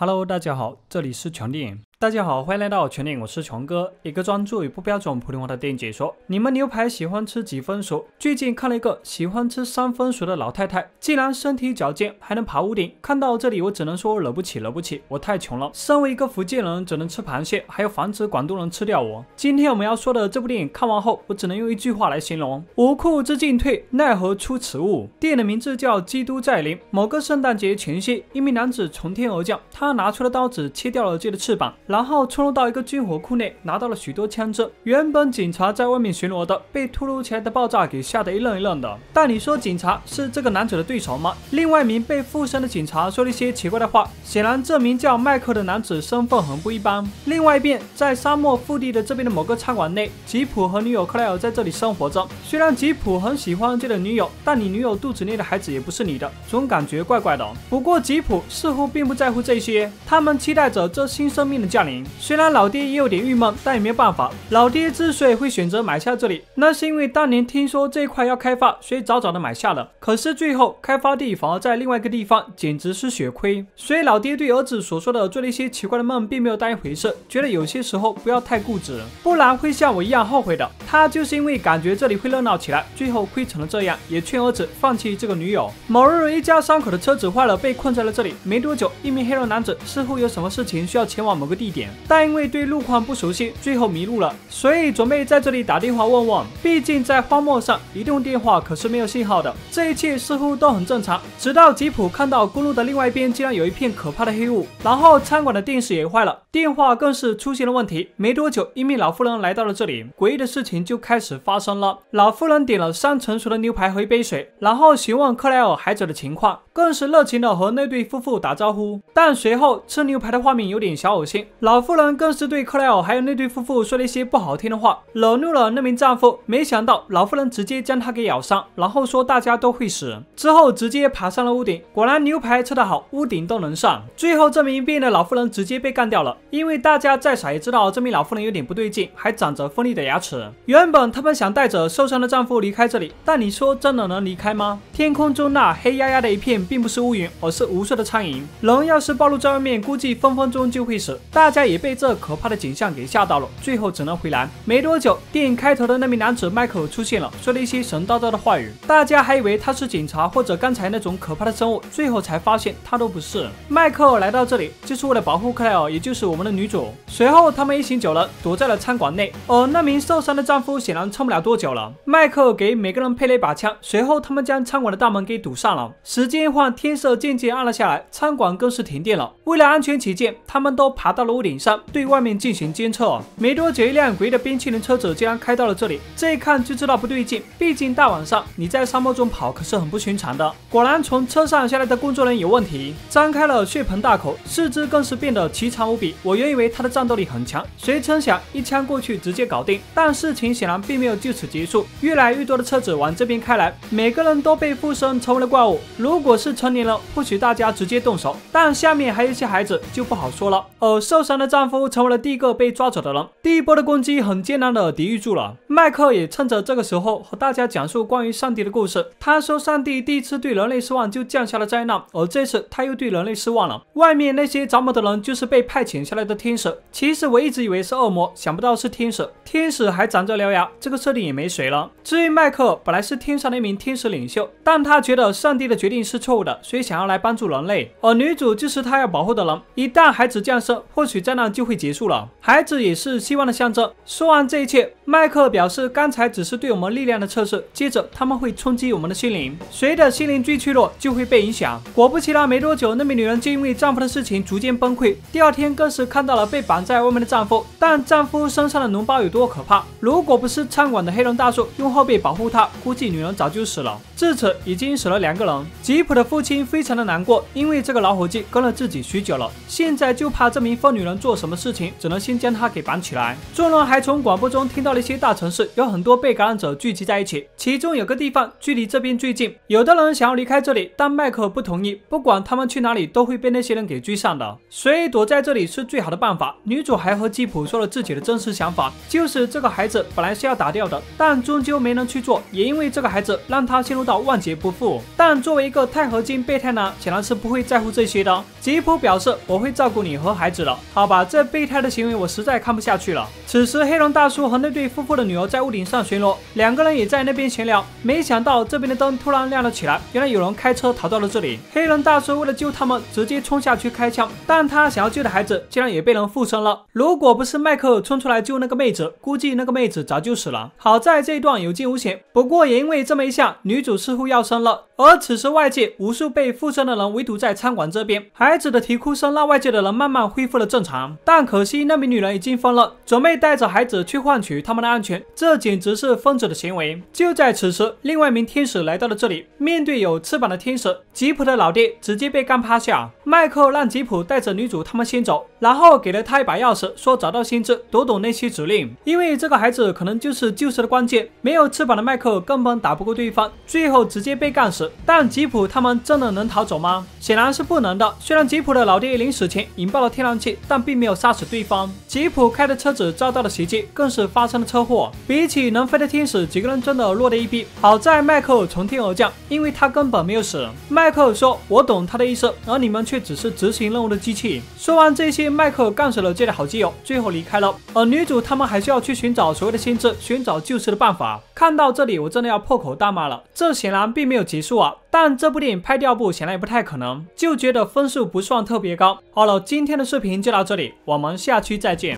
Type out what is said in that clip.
Hello，大家好，这里是强电影。大家好，欢迎来到全电影，我是全哥，一个专注于不标准普通话的电影解说。你们牛排喜欢吃几分熟？最近看了一个喜欢吃三分熟的老太太，竟然身体矫健，还能爬屋顶。看到这里，我只能说惹不起，惹不起，我太穷了。身为一个福建人，只能吃螃蟹，还要防止广东人吃掉我。今天我们要说的这部电影，看完后我只能用一句话来形容：无库之进退，奈何出此物。电影的名字叫《基督再临》。某个圣诞节前夕，一名男子从天而降，他拿出了刀子，切掉了自己的翅膀，然后冲入到。一个军火库内拿到了许多枪支，原本警察在外面巡逻的，被突如其来的爆炸给吓得一愣一愣的。但你说警察是这个男子的对手吗？另外一名被附身的警察说了一些奇怪的话，显然这名叫麦克的男子身份很不一般。另外一边，在沙漠腹地的这边的某个餐馆内，吉普和女友克莱尔在这里生活着。虽然吉普很喜欢自己的女友，但你女友肚子内的孩子也不是你的，总感觉怪怪的。不过吉普似乎并不在乎这些，他们期待着这新生命的降降临。虽然。老爹也有点郁闷，但也没有办法。老爹之所以会选择买下这里，那是因为当年听说这块要开发，所以早早的买下了。可是最后开发地反而在另外一个地方，简直是血亏。所以老爹对儿子所说的做了一些奇怪的梦，并没有当一回事，觉得有些时候不要太固执，不然会像我一样后悔的。他就是因为感觉这里会热闹起来，最后亏成了这样，也劝儿子放弃这个女友。某日，一家三口的车子坏了，被困在了这里。没多久，一名黑人男子似乎有什么事情需要前往某个地一点，但因为对路况不熟悉，最后迷路了，所以准备在这里打电话问问。毕竟在荒漠上，移动电话可是没有信号的。这一切似乎都很正常，直到吉普看到公路的另外一边竟然有一片可怕的黑雾，然后餐馆的电视也坏了，电话更是出现了问题。没多久，一名老妇人来到了这里，诡异的事情就开始发生了。老妇人点了三成熟的牛排和一杯水，然后询问克莱尔孩子的情况，更是热情的和那对夫妇打招呼。但随后吃牛排的画面有点小恶心，老妇人更是对克。莱尔还有那对夫妇说了一些不好听的话，惹怒了那名丈夫。没想到老妇人直接将他给咬伤，然后说大家都会死。之后直接爬上了屋顶，果然牛排吃得好，屋顶都能上。最后这名变的老妇人直接被干掉了，因为大家再傻也知道这名老妇人有点不对劲，还长着锋利的牙齿。原本他们想带着受伤的丈夫离开这里，但你说真的能离开吗？天空中那黑压压的一片，并不是乌云，而是无数的苍蝇。人要是暴露在外面，估计分分钟就会死。大家也被这可怕的景。象给吓到了，最后只能回来。没多久，电影开头的那名男子迈克尔出现了，说了一些神叨叨的话语。大家还以为他是警察或者刚才那种可怕的生物，最后才发现他都不是。迈克尔来到这里就是为了保护克莱尔，也就是我们的女主。随后，他们一行九人躲在了餐馆内，而那名受伤的丈夫显然撑不了多久了。迈克尔给每个人配了一把枪，随后他们将餐馆的大门给堵上了。时间换，天色渐渐暗了下来，餐馆更是停电了。为了安全起见，他们都爬到了屋顶上，对外面进。行监测，没多久，一辆诡异的冰淇淋车子竟然开到了这里。这一看就知道不对劲，毕竟大晚上你在沙漠中跑可是很不寻常的。果然，从车上下来的工作人员有问题，张开了血盆大口，四肢更是变得奇长无比。我原以为他的战斗力很强，谁成想一枪过去直接搞定。但事情显然并没有就此结束，越来越多的车子往这边开来，每个人都被附身成为了怪物。如果是成年人，或许大家直接动手，但下面还有一些孩子就不好说了。而受伤的丈夫成为了第一个。被抓走的人，第一波的攻击很艰难的抵御住了。麦克也趁着这个时候和大家讲述关于上帝的故事。他说，上帝第一次对人类失望就降下了灾难，而这次他又对人类失望了。外面那些着魔的人就是被派遣下来的天使。其实我一直以为是恶魔，想不到是天使。天使还长着獠牙，这个设定也没谁了。至于麦克，本来是天上的一名天使领袖，但他觉得上帝的决定是错误的，所以想要来帮助人类。而女主就是他要保护的人。一旦孩子降生，或许灾难就会结束了。孩子也是希望的象征。说完这一切，麦克表示，刚才只是对我们力量的测试，接着他们会冲击我们的心灵，谁的心灵最脆弱就会被影响。果不其然，没多久，那名女人就因为丈夫的事情逐渐崩溃。第二天，更是看到了被绑在外面的丈夫，但丈夫身上的脓包有多可怕？如果不是餐馆的黑人大叔用后背保护她，估计女人早就死了。至此，已经死了两个人。吉普的父亲非常的难过，因为这个老伙计跟了自己许久了，现在就怕这名疯女人做什么事情，只能先将她。给绑起来。众人还从广播中听到了一些大城市有很多被感染者聚集在一起，其中有个地方距离这边最近。有的人想要离开这里，但麦克不同意。不管他们去哪里，都会被那些人给追上的，所以躲在这里是最好的办法。女主还和吉普说了自己的真实想法，就是这个孩子本来是要打掉的，但终究没能去做，也因为这个孩子让他陷入到万劫不复。但作为一个太合金备胎男，显然是不会在乎这些的。吉普表示我会照顾你和孩子的，好吧？这备胎的行为我实在看不下去了。此时，黑人大叔和那对夫妇的女儿在屋顶上巡逻，两个人也在那边闲聊。没想到这边的灯突然亮了起来，原来有人开车逃到了这里。黑人大叔为了救他们，直接冲下去开枪，但他想要救的孩子竟然也被人附身了。如果不是迈克尔冲出来救那个妹子，估计那个妹子早就死了。好在这一段有惊无险，不过也因为这么一下，女主似乎要生了。而此时外界无数被附身的人围堵在餐馆这边，孩子的啼哭声让外界的人慢慢恢复了正常。但可惜那名女人已经疯了，准备带着孩子去换取他们的安全，这简直是疯子的行为。就在此时，另外一名天使来到了这里，面对有翅膀的天使，吉普的老爹直接被干趴下。麦克让吉普带着女主他们先走，然后给了他一把钥匙，说找到先知，读懂那些指令，因为这个孩子可能就是救世的关键。没有翅膀的迈克根本打不过对方，最后直接被干死。但吉普他们真的能逃走吗？显然是不能的。虽然吉普的老爹临死前引爆了天然气，但并没有杀死对方。吉普开的车子遭到了袭击，更是发生了车祸。比起能飞的天使，几个人真的弱的一逼。好在迈克尔从天而降，因为他根本没有死。迈克尔说：“我懂他的意思，而你们却只是执行任务的机器。”说完这些，麦克干死了这对好基友，最后离开了。而女主他们还需要去寻找所谓的先知，寻找救世的办法。看到这里，我真的要破口大骂了。这显然并没有结束啊！但这部电影拍第二部显然也不太可能，就觉得分数不算特别高。好了，今天的视频就到这里，我们下期再见。